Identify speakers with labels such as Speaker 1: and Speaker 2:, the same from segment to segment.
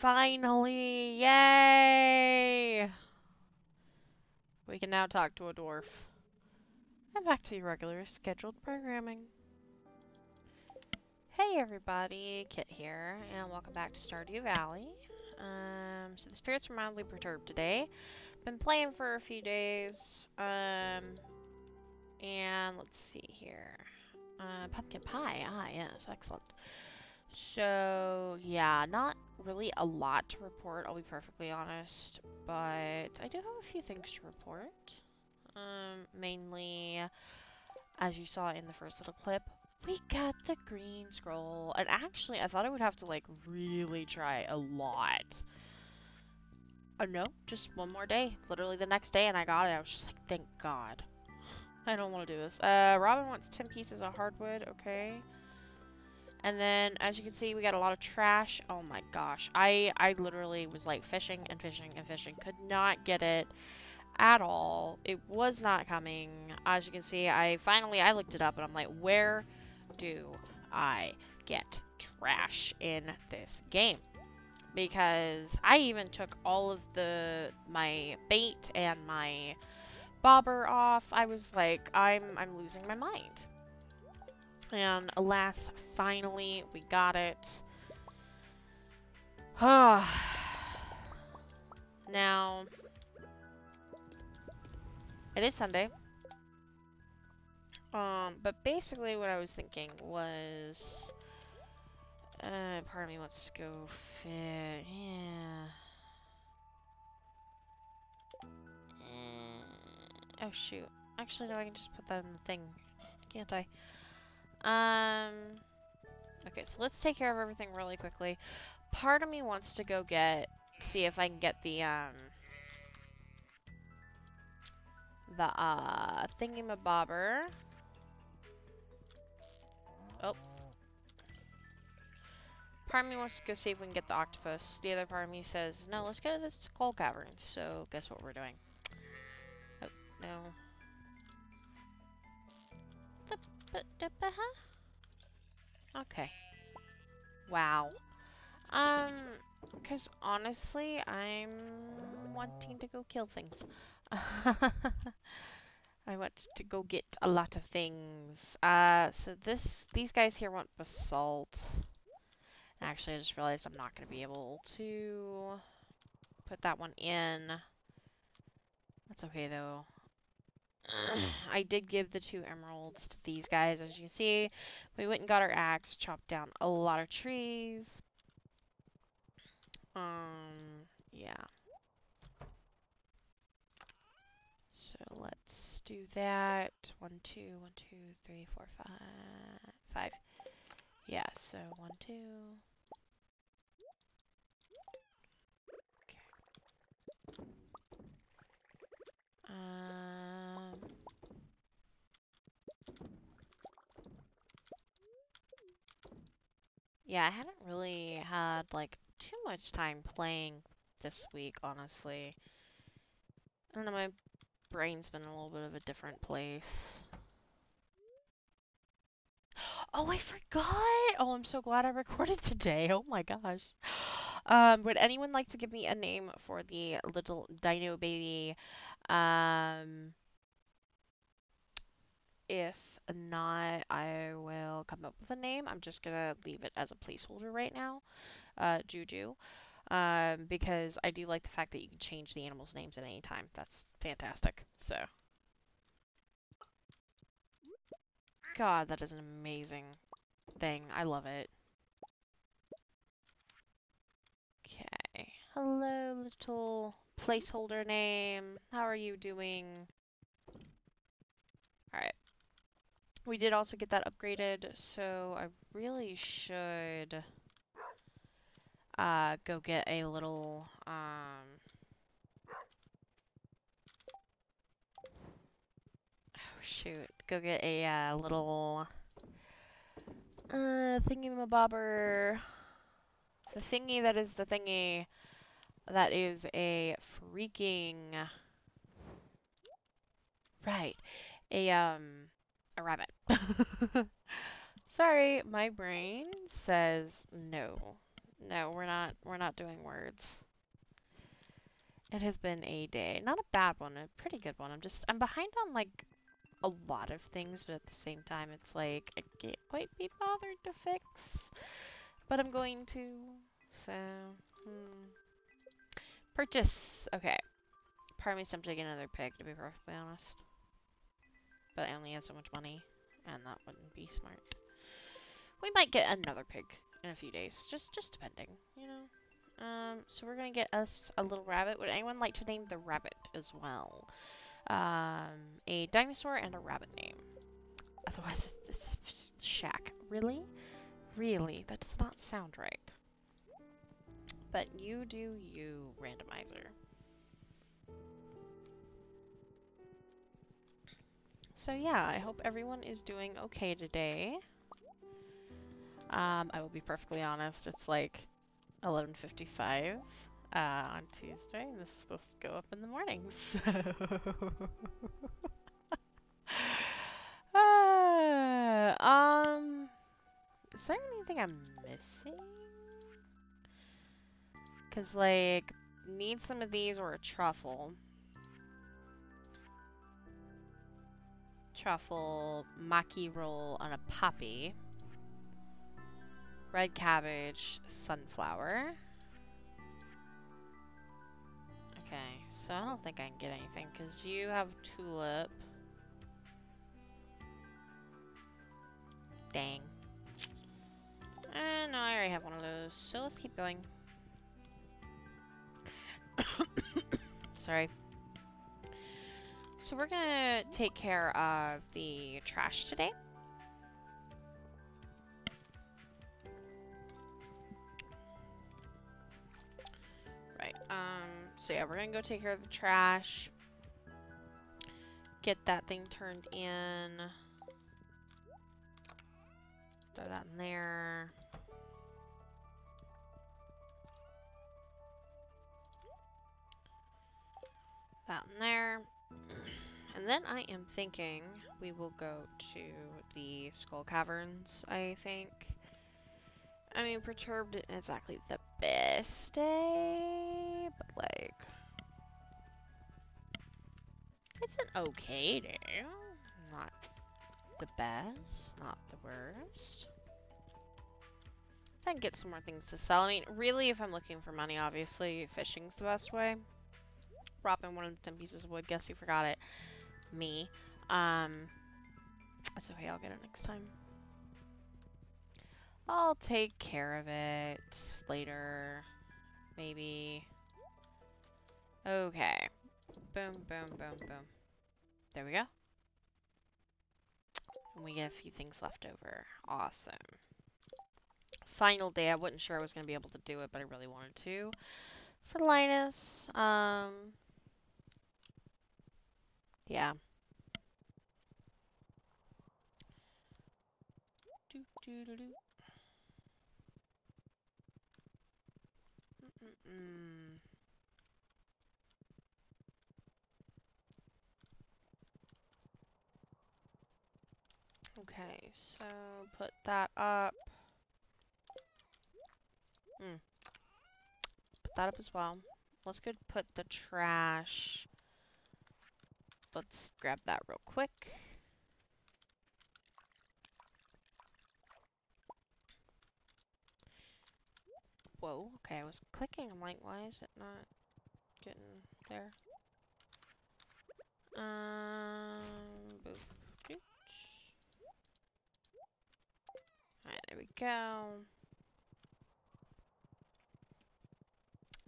Speaker 1: Finally! Yay! We can now talk to a dwarf. And back to your regular scheduled programming. Hey everybody, Kit here, and welcome back to Stardew Valley. Um, so the spirits are mildly perturbed today. Been playing for a few days, um, and let's see here. Uh, pumpkin pie, ah yes, excellent. So, yeah, not really a lot to report, I'll be perfectly honest, but I do have a few things to report. Um, mainly, as you saw in the first little clip, we got the green scroll. And actually, I thought I would have to, like, really try a lot. Oh, no, just one more day. Literally the next day, and I got it. I was just like, thank God. I don't want to do this. Uh, Robin wants 10 pieces of hardwood, okay. And then, as you can see, we got a lot of trash. Oh my gosh. I, I literally was like fishing and fishing and fishing. Could not get it at all. It was not coming. As you can see, I finally, I looked it up and I'm like, where do I get trash in this game? Because I even took all of the, my bait and my bobber off. I was like, I'm, I'm losing my mind. And alas, finally, we got it. now, it is Sunday. Um, but basically what I was thinking was... Uh, part of me wants to go fit... Yeah... Uh, oh shoot. Actually, no, I can just put that in the thing. Can't I? Um, okay, so let's take care of everything really quickly. Part of me wants to go get, see if I can get the, um, the, uh, thingamabobber. Oh. Part of me wants to go see if we can get the octopus. The other part of me says, no, let's go to the Skull Cavern. So, guess what we're doing? Oh, no. Okay. Wow. Um, because honestly, I'm wanting to go kill things. I want to go get a lot of things. Uh, so this, these guys here want basalt. Actually, I just realized I'm not going to be able to put that one in. That's okay, though. I did give the two emeralds to these guys, as you see. We went and got our axe, chopped down a lot of trees. Um, yeah. So let's do that. One, two, one, two, three, four, five, five. Yeah, so one, two. Okay. Um, yeah, I haven't really had like too much time playing this week, honestly. I don't know, my brain's been a little bit of a different place. Oh, I forgot! Oh, I'm so glad I recorded today. Oh my gosh. Um, would anyone like to give me a name for the little dino baby? Um, if not, I will come up with a name. I'm just gonna leave it as a placeholder right now, uh, Juju, um, because I do like the fact that you can change the animals' names at any time. That's fantastic. So, God, that is an amazing thing. I love it. Okay. Hello, little placeholder name. How are you doing? Alright. We did also get that upgraded, so I really should uh, go get a little, um, oh shoot, go get a uh, little uh, thingy-mabobber, the thingy that is the thingy that is a freaking, right, a, um, a rabbit. Sorry, my brain says no. No, we're not, we're not doing words. It has been a day. Not a bad one, a pretty good one. I'm just, I'm behind on like a lot of things, but at the same time, it's like I can't quite be bothered to fix. But I'm going to, so, hmm. Purchase. Okay. Of me's tempted to get another pig, to be perfectly honest. But I only have so much money, and that wouldn't be smart. We might get another pig in a few days, just just depending, you know. Um, so we're gonna get us a little rabbit. Would anyone like to name the rabbit as well? Um, a dinosaur and a rabbit name. Otherwise, it's, it's shack. Really? Really? That does not sound right. But you do you, randomizer. So yeah, I hope everyone is doing okay today. Um, I will be perfectly honest, it's like 11.55 uh, on Tuesday, and this is supposed to go up in the morning, so... uh, um, is there anything I'm missing? Because, like, need some of these or a truffle. Truffle, maki roll on a poppy. Red cabbage, sunflower. Okay, so I don't think I can get anything because you have tulip. Dang. Uh, no, I already have one of those, so let's keep going. Sorry. So we're gonna take care of the trash today. Right, um, so yeah, we're gonna go take care of the trash. Get that thing turned in. Throw that in there. That in there. And then I am thinking we will go to the Skull Caverns, I think. I mean, Perturbed isn't exactly the best day, but like... It's an okay day. Not the best, not the worst. I can get some more things to sell. I mean, really, if I'm looking for money, obviously, fishing's the best way. Dropping one of the 10 pieces of wood, guess who forgot it? Me. Um, that's okay, I'll get it next time. I'll take care of it later. Maybe. Okay. Boom, boom, boom, boom. There we go. And we get a few things left over. Awesome. Final day. I wasn't sure I was going to be able to do it, but I really wanted to. For Linus. Um, yeah. Do, do, do, do. Mm -mm -mm. Okay, so put that up. Hmm. Put that up as well. Let's go put the trash. Let's grab that real quick. Whoa, okay, I was clicking. I'm like, why is it not getting there? Um, boop. Alright, there we go.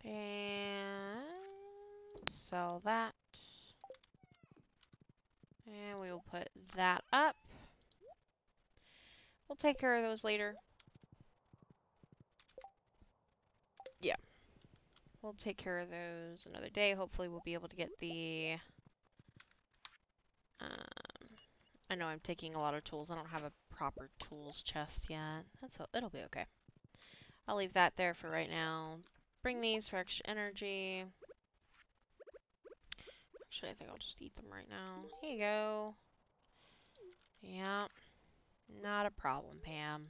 Speaker 1: And sell that. And we will put that up. We'll take care of those later. Yeah. We'll take care of those another day. Hopefully we'll be able to get the... Um, I know I'm taking a lot of tools. I don't have a proper tools chest yet. That's It'll be okay. I'll leave that there for right now. Bring these for extra energy. Actually, I think I'll just eat them right now. Here you go. Yeah. Not a problem, Pam.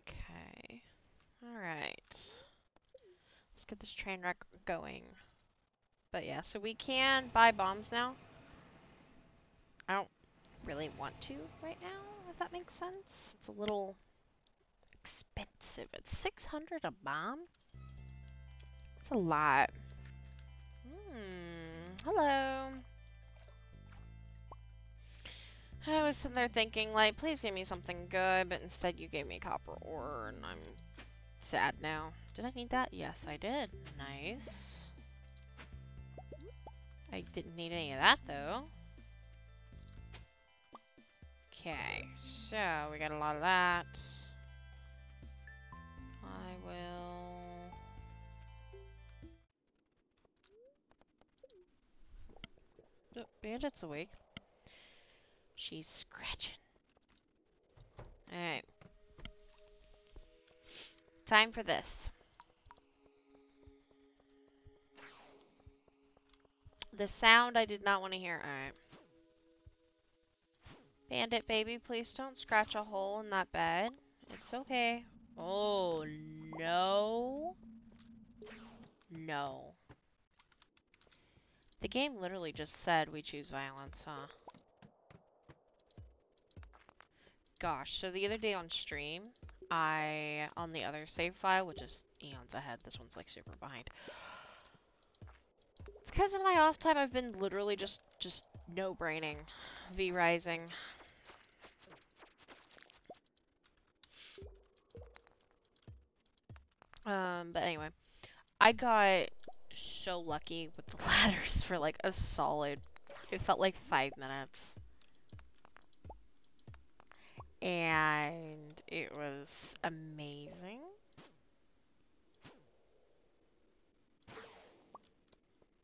Speaker 1: Okay. Alright. Let's get this train wreck going. But yeah, so we can buy bombs now. I don't really want to right now that makes sense. It's a little expensive. It's 600 a bomb? It's a lot. Hmm. Hello. I was sitting there thinking, like, please give me something good, but instead you gave me copper ore, and I'm sad now. Did I need that? Yes, I did. Nice. I didn't need any of that, though. Okay, so we got a lot of that. I will... Bandit's awake. She's scratching. Alright. Time for this. The sound I did not want to hear. Alright. Bandit baby, please don't scratch a hole in that bed. It's okay. Oh, no. No. The game literally just said we choose violence, huh? Gosh, so the other day on stream, I, on the other save file, which is eons ahead, this one's like super behind. It's because in my off time I've been literally just, just no-braining V-Rising. Um, but anyway, I got so lucky with the ladders for like a solid, it felt like five minutes. And it was amazing.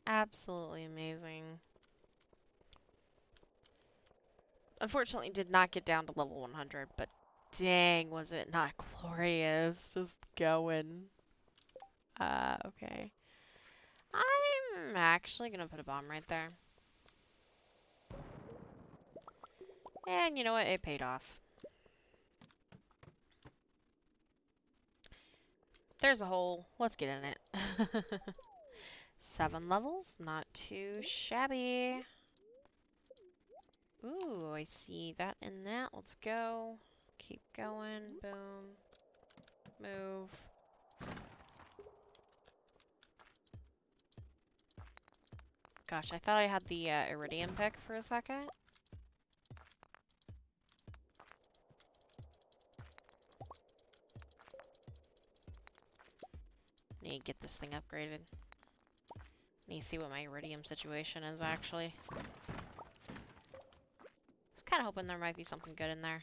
Speaker 1: Absolutely amazing. Unfortunately, did not get down to level 100, but dang, was it not glorious. Just going. Uh, okay. I'm actually gonna put a bomb right there. And you know what? It paid off. There's a hole. Let's get in it. Seven levels. Not too shabby. Ooh, I see that and that. Let's go. Keep going. Boom. Move. Gosh, I thought I had the uh, iridium pick for a second. Need to get this thing upgraded. Need to see what my iridium situation is, actually. I was kind of hoping there might be something good in there.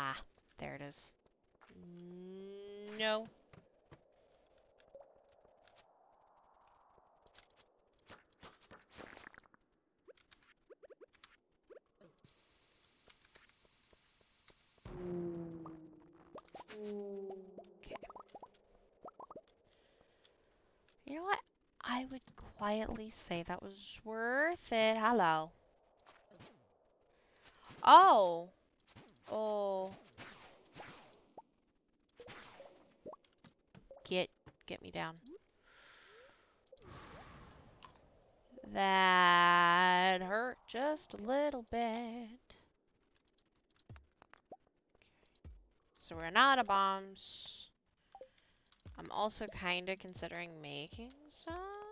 Speaker 1: Ah, there it is. No. Okay. You know what? I would quietly say that was worth it. Hello. Oh. Oh. Get, get me down. That hurt just a little bit. So we're not a bombs. I'm also kind of considering making some.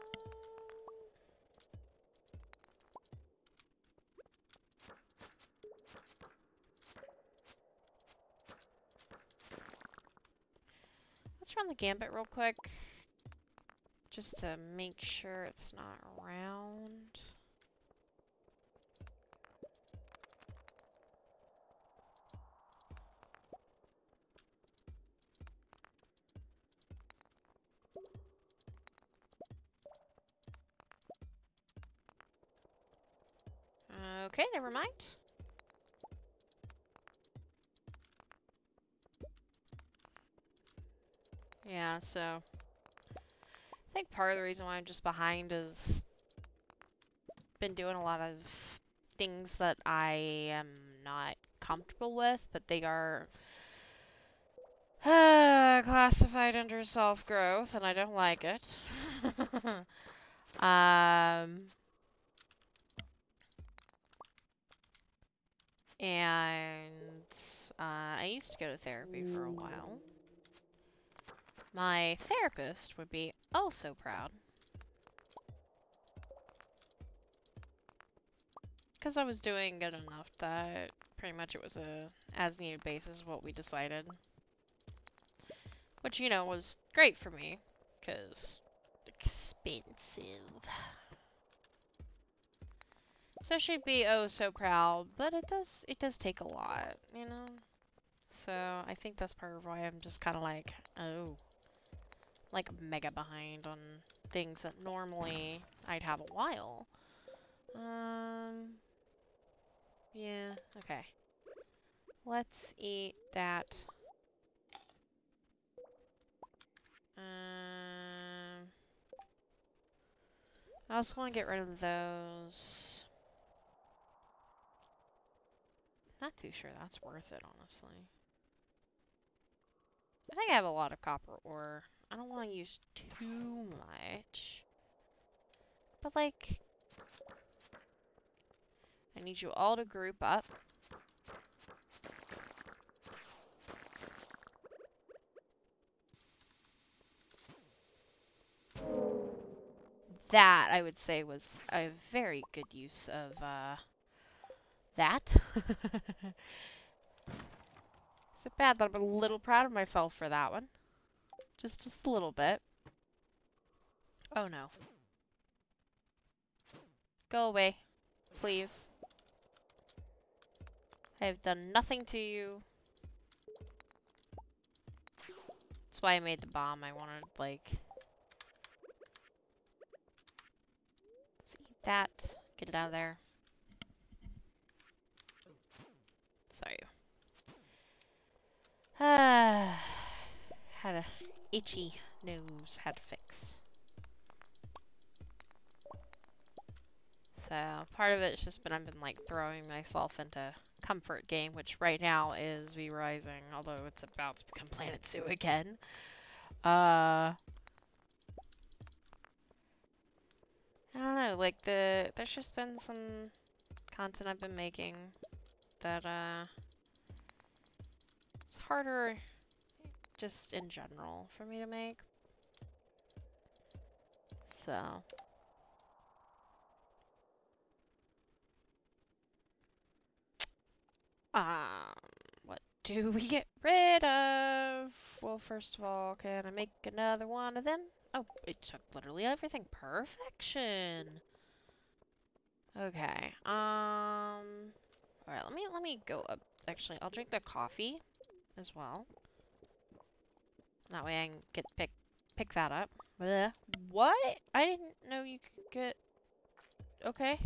Speaker 1: Run the gambit real quick. Just to make sure it's not around. Okay, never mind. So I think part of the reason why I'm just behind is been doing a lot of things that I am not comfortable with, but they are classified under self-growth, and I don't like it. um, and uh, I used to go to therapy for a while. My therapist would be also proud. Because I was doing good enough that pretty much it was a as needed basis what we decided. Which, you know, was great for me. Because expensive. So she'd be oh so proud, but it does it does take a lot, you know? So I think that's part of why I'm just kinda like, oh like mega behind on things that normally I'd have a while. Um yeah, okay. Let's eat that. Um, I also want to get rid of those. Not too sure that's worth it, honestly. I think I have a lot of copper ore. I don't want to use too much. But, like, I need you all to group up. That, I would say, was a very good use of uh, that. Is it bad that I'm a little proud of myself for that one? Just, just a little bit. Oh no. Go away, please. I have done nothing to you. That's why I made the bomb. I wanted, like... Let's eat that. Get it out of there. Sorry. Ah, had a itchy nose had to fix. So part of it's just been I've been like throwing myself into comfort game, which right now is V Rising, although it's about to become Planet Zoo again. Uh, I don't know, like the there's just been some content I've been making that uh it's harder just in general for me to make. So Um, what do we get rid of? Well, first of all, can I make another one of them? Oh, it took literally everything. Perfection. Okay. Um. All right. Let me let me go up. Actually, I'll drink the coffee as well. That way I can get pick pick that up. Blech. What? I didn't know you could get. Okay.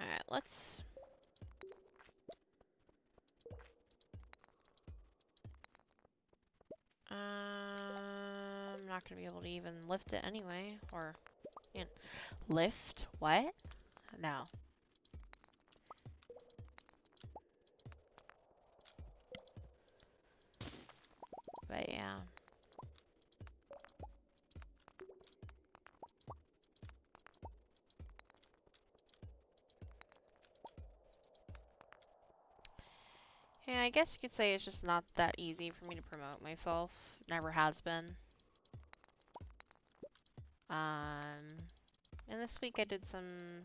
Speaker 1: Alright, let's... Um, I'm not gonna be able to even lift it anyway, or... You know, lift? What? No. I guess you could say it's just not that easy for me to promote myself. Never has been. Um, and this week I did some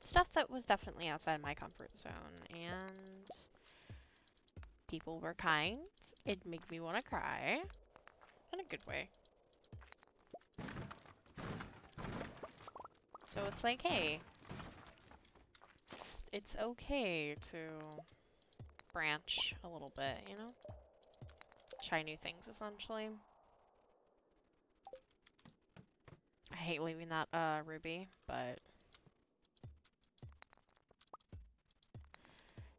Speaker 1: stuff that was definitely outside my comfort zone, and people were kind. It made me want to cry. In a good way. So it's like, hey, it's, it's okay to branch a little bit, you know? Try new things, essentially. I hate leaving that uh, ruby, but...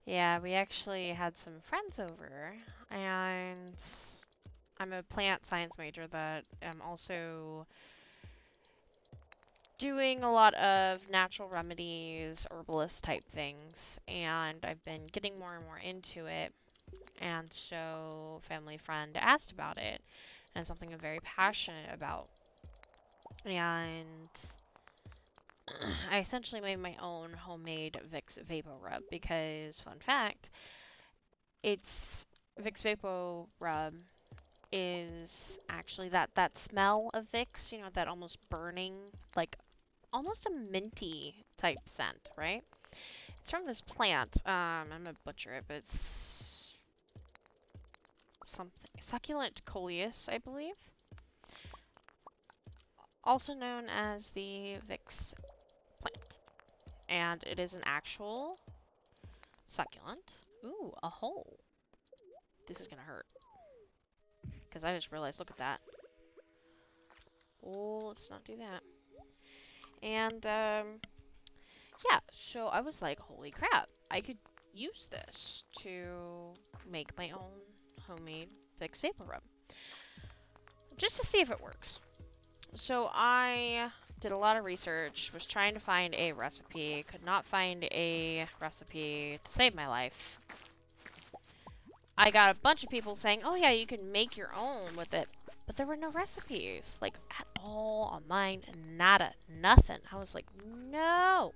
Speaker 1: Yeah, we actually had some friends over, and I'm a plant science major that am also doing a lot of natural remedies, herbalist type things, and I've been getting more and more into it. And so, family friend asked about it, and something I'm very passionate about. And I essentially made my own homemade Vicks Vapo Rub because, fun fact, it's Vicks Vapo Rub is actually that that smell of Vicks, you know, that almost burning, like almost a minty type scent, right? It's from this plant. Um, I'm gonna butcher it, but it's something succulent coleus, I believe. Also known as the Vicks plant. And it is an actual succulent. Ooh, a hole. This is gonna hurt. Because I just realized, look at that. Oh, let's not do that. And, um, yeah, so I was like, holy crap, I could use this to make my own homemade Vicks Vapor Rub. Just to see if it works. So I did a lot of research, was trying to find a recipe, could not find a recipe to save my life. I got a bunch of people saying, oh yeah, you can make your own with it. But there were no recipes, like, all online. Nada. Nothing. I was like, no.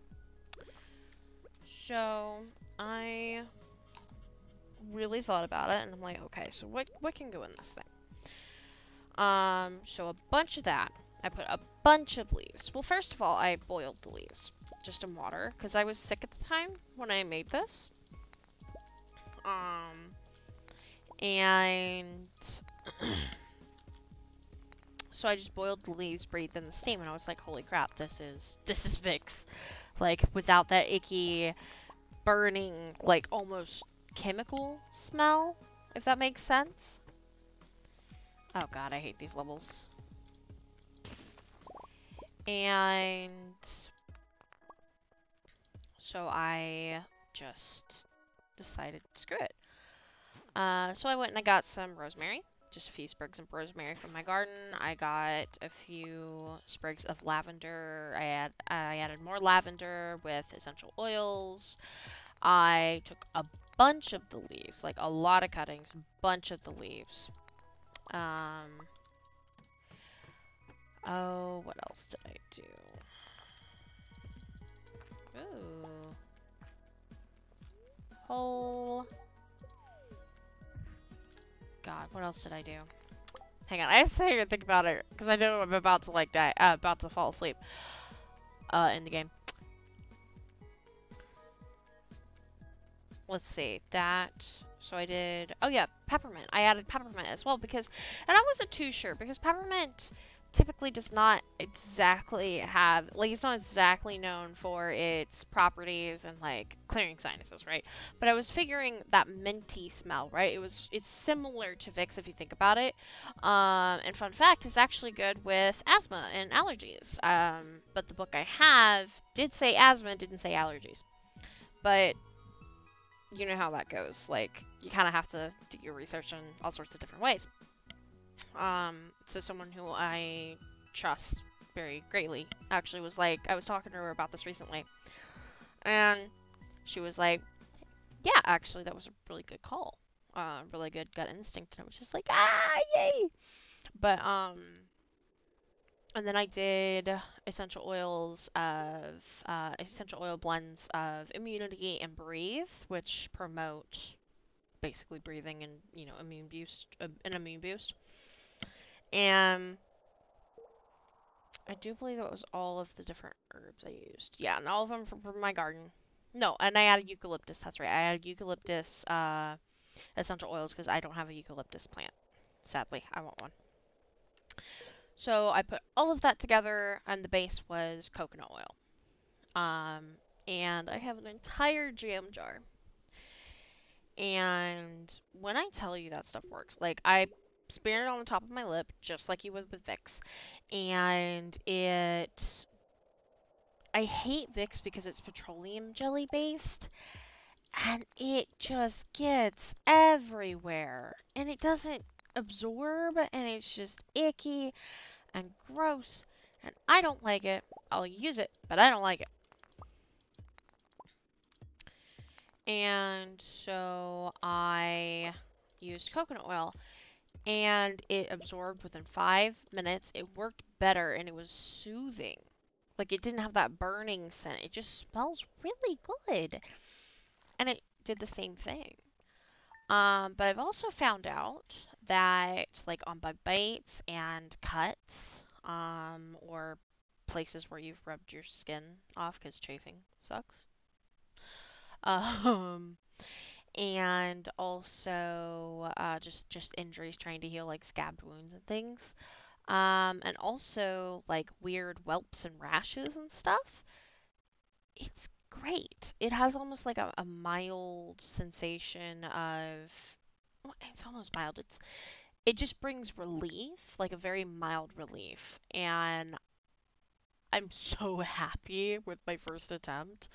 Speaker 1: So, I really thought about it, and I'm like, okay, so what, what can go in this thing? Um, so a bunch of that. I put a bunch of leaves. Well, first of all, I boiled the leaves just in water because I was sick at the time when I made this. Um, and so I just boiled the leaves, breathed in the steam, and I was like, holy crap, this is, this is Vicks. Like, without that icky, burning, like, almost chemical smell, if that makes sense. Oh god, I hate these levels. And so I just decided, screw it. Uh, so I went and I got some rosemary, just a few sprigs of rosemary from my garden. I got a few sprigs of lavender. I add I added more lavender with essential oils. I took a bunch of the leaves, like a lot of cuttings, a bunch of the leaves. Um, oh, what else did I do? Ooh. Whole God, what else did I do? Hang on, I have to sit here and think about it because I know I'm about to like die, uh, about to fall asleep uh, in the game. Let's see that. So I did. Oh yeah, peppermint. I added peppermint as well because, and I wasn't too sure because peppermint typically does not exactly have like it's not exactly known for its properties and like clearing sinuses right? But i was figuring that minty smell right? It was it's similar to vicks if you think about it. Um, and fun fact it's actually good with asthma and allergies. Um, but the book i have did say asthma didn't say allergies. But you know how that goes. Like you kind of have to do your research in all sorts of different ways. Um, to someone who I trust very greatly. Actually, was like I was talking to her about this recently, and she was like, "Yeah, actually, that was a really good call. Uh, really good gut instinct." And I was just like, "Ah, yay!" But um, and then I did essential oils of uh, essential oil blends of immunity and breathe, which promote basically breathing and you know immune boost, uh, an immune boost. And I do believe it was all of the different herbs I used. Yeah, and all of them from, from my garden. No, and I added eucalyptus. That's right. I added eucalyptus uh, essential oils because I don't have a eucalyptus plant. Sadly, I want one. So I put all of that together, and the base was coconut oil. Um, and I have an entire jam jar. And when I tell you that stuff works, like I smear it on the top of my lip, just like you would with Vicks. And it. I hate Vicks because it's petroleum jelly based. And it just gets everywhere. And it doesn't absorb. And it's just icky and gross. And I don't like it. I'll use it, but I don't like it. And so I used coconut oil and it absorbed within five minutes. It worked better and it was soothing. Like it didn't have that burning scent. It just smells really good. And it did the same thing. Um, but I've also found out that like on bug bites and cuts, um, or places where you've rubbed your skin off because chafing sucks. Um, and also uh, just just injuries trying to heal like scabbed wounds and things. Um, and also like weird whelps and rashes and stuff. It's great. It has almost like a, a mild sensation of it's almost mild. It's it just brings relief, like a very mild relief. And I'm so happy with my first attempt.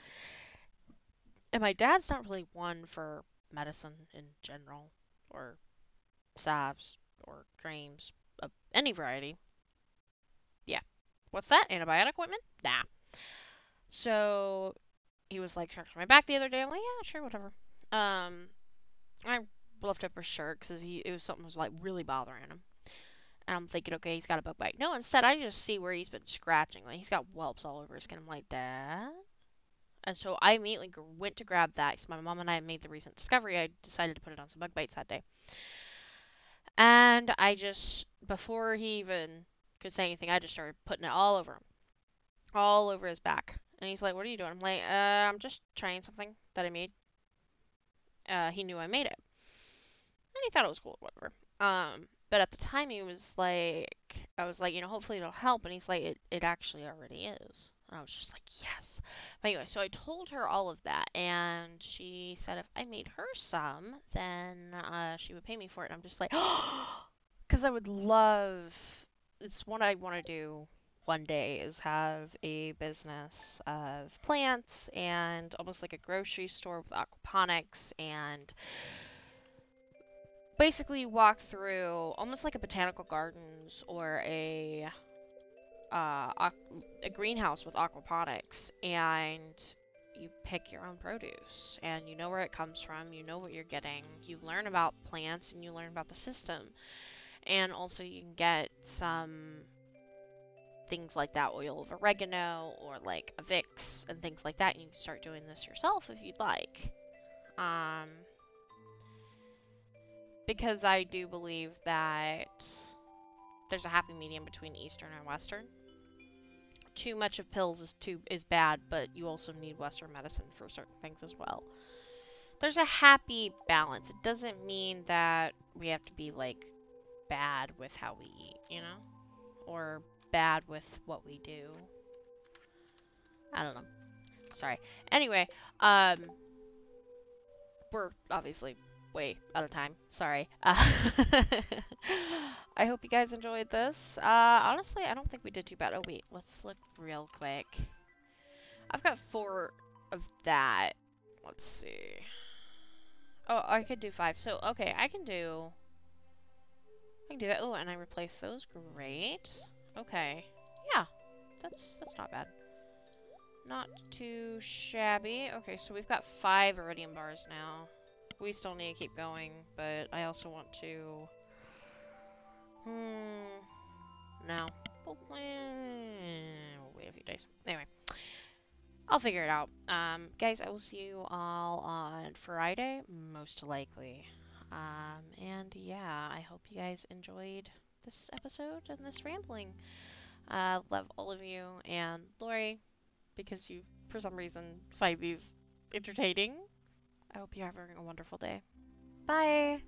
Speaker 1: And my dad's not really one for medicine in general, or salves, or creams of any variety. Yeah. What's that? Antibiotic ointment? Nah. So he was like scratching my back the other day. I'm like, yeah, sure, whatever. Um, I lifted up his shirt because he it was something was like really bothering him. And I'm thinking, okay, he's got a bug bite. No, instead I just see where he's been scratching. Like he's got whelps all over his skin. I'm like, Dad. And so I immediately went to grab that because my mom and I made the recent discovery. I decided to put it on some bug bites that day. And I just, before he even could say anything, I just started putting it all over him. All over his back. And he's like, what are you doing? I'm like, uh, I'm just trying something that I made. Uh, he knew I made it. And he thought it was cool, whatever. Um, but at the time he was like, I was like, you know, hopefully it'll help. And he's like, it, it actually already is. And I was just like, yes. But anyway, so I told her all of that, and she said if I made her some, then uh, she would pay me for it. And I'm just like, because I would love. It's what I want to do one day is have a business of plants and almost like a grocery store with aquaponics and basically walk through almost like a botanical gardens or a uh, a greenhouse with aquaponics and you pick your own produce and you know where it comes from, you know what you're getting, you learn about plants and you learn about the system. And also you can get some things like that oil of oregano or like a Vicks and things like that. And you can start doing this yourself if you'd like. Um, because I do believe that there's a happy medium between Eastern and Western too much of pills is too is bad, but you also need Western medicine for certain things as well. There's a happy balance. It doesn't mean that we have to be like bad with how we eat, you know? Or bad with what we do. I don't know. Sorry. Anyway, um we're obviously way out of time. Sorry. Uh, I hope you guys enjoyed this. Uh, honestly, I don't think we did too bad. Oh, wait. Let's look real quick. I've got four of that. Let's see. Oh, I could do five. So, okay, I can do... I can do that. Oh, and I replace those. Great. Okay. Yeah. That's, that's not bad. Not too shabby. Okay, so we've got five iridium bars now we still need to keep going, but I also want to... Hmm... No. We'll, we'll wait a few days. Anyway. I'll figure it out. Um, guys, I will see you all on Friday, most likely. Um, and yeah, I hope you guys enjoyed this episode and this rambling. Uh, love all of you, and Lori, because you, for some reason, find these entertaining. I hope you're having a wonderful day. Bye!